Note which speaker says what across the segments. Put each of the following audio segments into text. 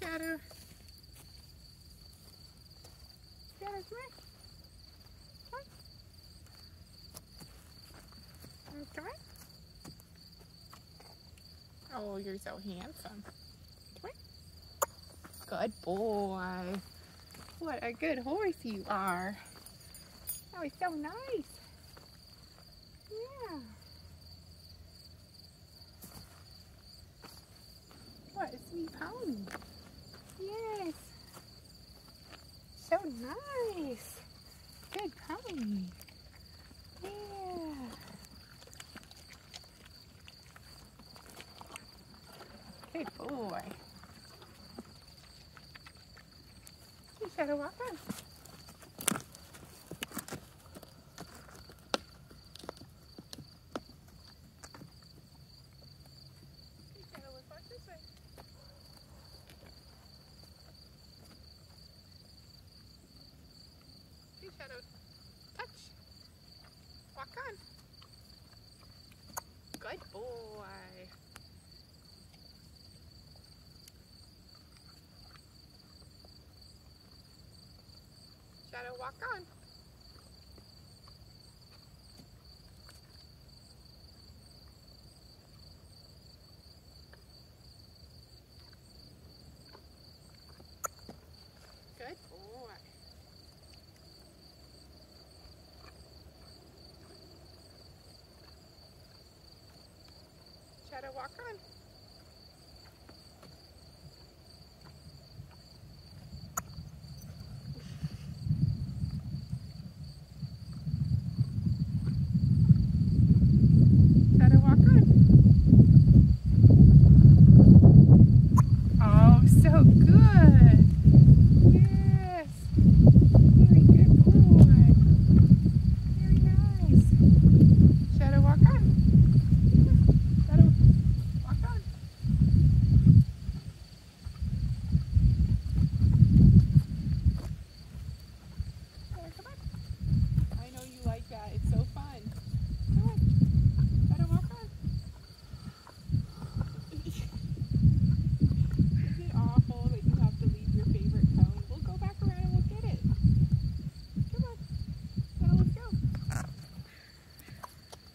Speaker 1: Shadow. Shadow, come here. Come on. Come on. Oh, you're so handsome. Come here. Good boy. What a good horse you are. Oh, he's so nice. Yeah. What a sweet pony. Yes. So nice. Good pony. Yeah. Good boy. You have walked on. Shadow touch. Walk on. Good boy. Shadow walk on. Good boy. Shadow walk on. Shadow walk on. Oh, so good. Yes. Very good boy. Very nice. Shadow walk on. Shadow walk on. Shadow, come on. I know you like that. It's so fun. Come on. Shadow walk on. Is it awful that you have to leave your favorite cone? We'll go back around and we'll get it. Come on. Shadow, let's go.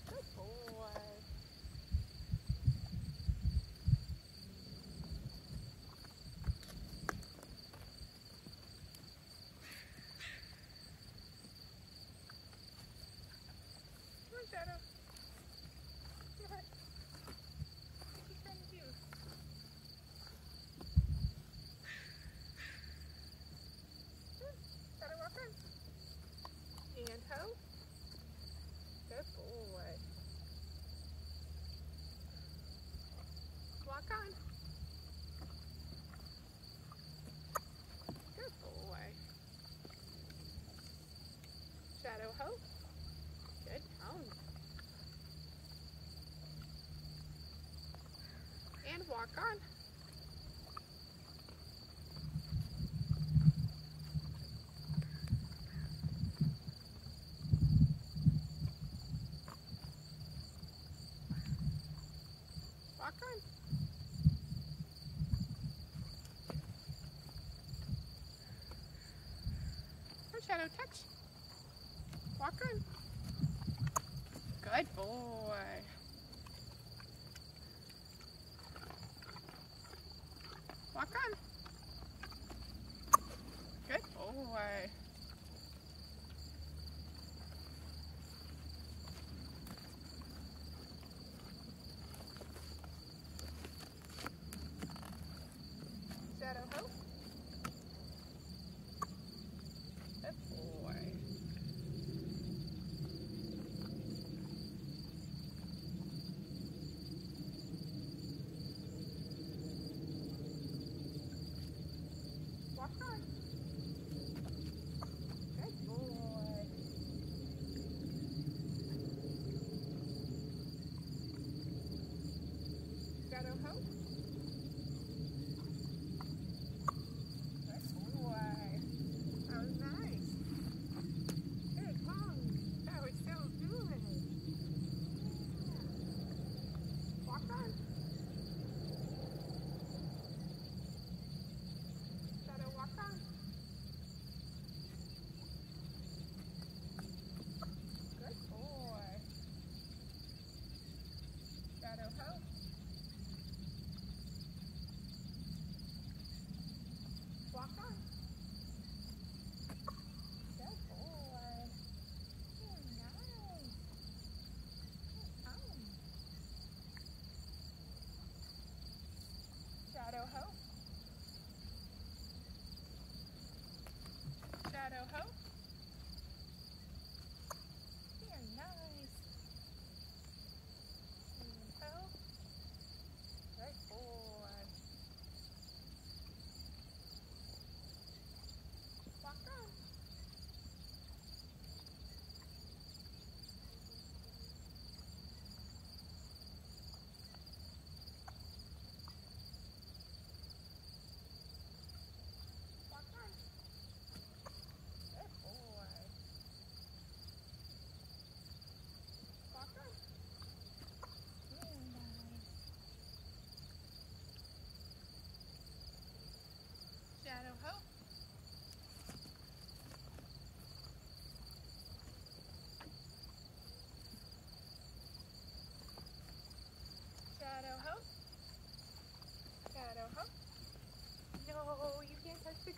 Speaker 1: Good boy. Come on, Shadow. Come on. What you trying to do? Shadow, walk on. And ho. Good boy. Walk on. Good boy. Shadow ho. Good tone. And walk on. Walk on. Come Shadow, touch. Walk on. Good boy. Walk on. Good boy. Shadow Hope. Good boy. Walk on. Good boy. Shadow Hope. Good boy. That was nice. Good long. That was so good. Yeah. Walk on.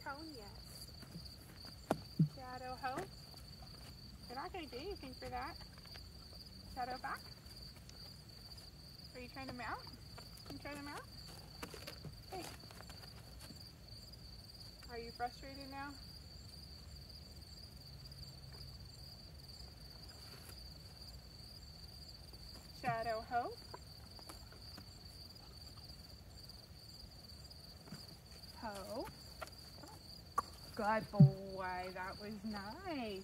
Speaker 1: cone, yes. Shadow ho. You're not going to do anything for that. Shadow back. Are you trying to mount? Can You trying to mount? Hey. Are you frustrated now? Shadow ho. Ho. Good boy, that was nice.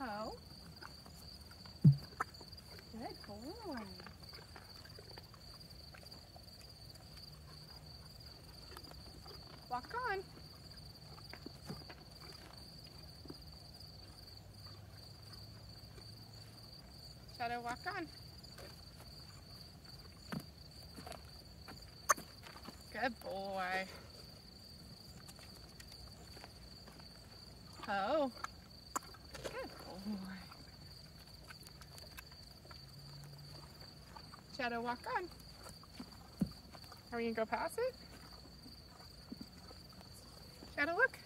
Speaker 1: Ho. Good boy. Walk on. Shadow, walk on. Good boy. Oh. Good boy. Shadow, walk on. Are we gonna go past it? Shadow, look.